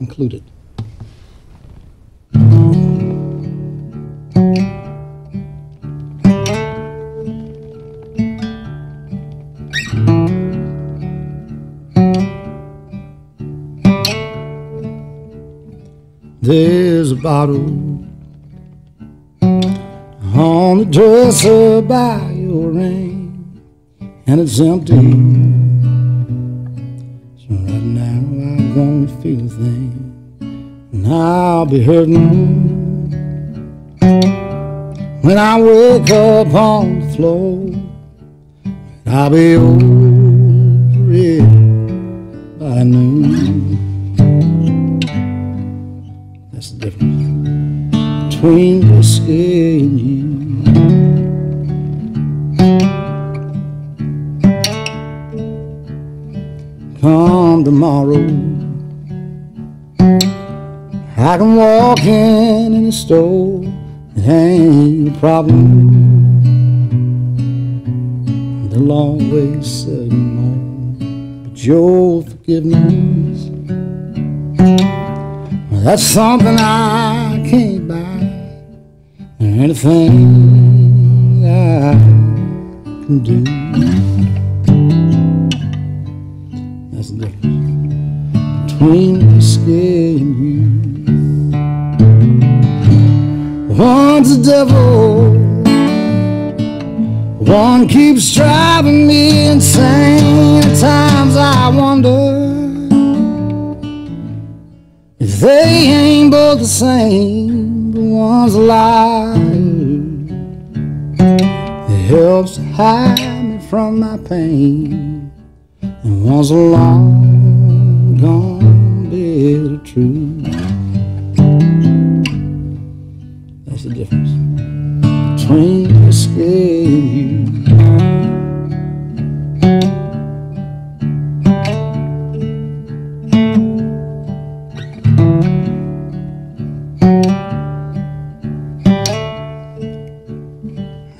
included. There's a bottle on the dresser by your ring, and it's empty. Won't feel a thing, and I'll be hurting when I wake up on the floor. I'll be over it by noon. That's the difference between whiskey and you. Come tomorrow, I can walk in in the store. It ain't a problem. They'll always say more, but your forgiveness. Well, that's something I can't buy. Anything I can do. That's the difference between whiskey and you. One's a devil, one keeps driving me insane. At times I wonder if they ain't both the same, but one's liar. It helps hide me from my pain, and one's a long gone bit of truth. The difference between whiskey and you.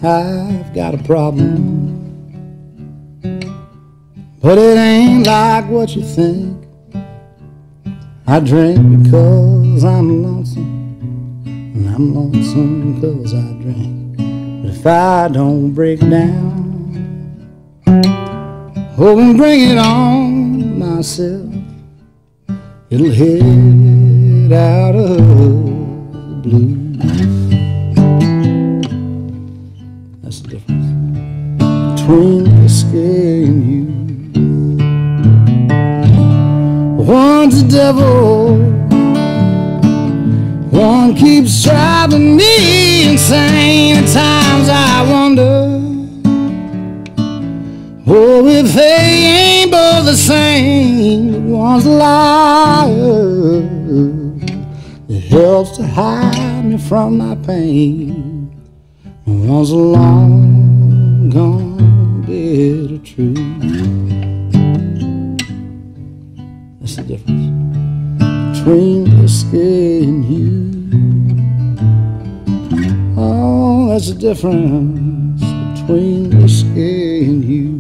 I've got a problem, but it ain't like what you think. I drink because I'm lonesome, I'm lonesome because I drink. But if I don't break down, oh, and bring it on myself, it'll head out of the blue. That's the difference between whiskey and you. One's a devil, keeps driving me insane. At times I wonder, oh, if they ain't both the same. One's a liar, it helps to hide me from my pain. One's a long gone bit of truth. That's the difference between whiskey and you. That's the difference between whiskey and you.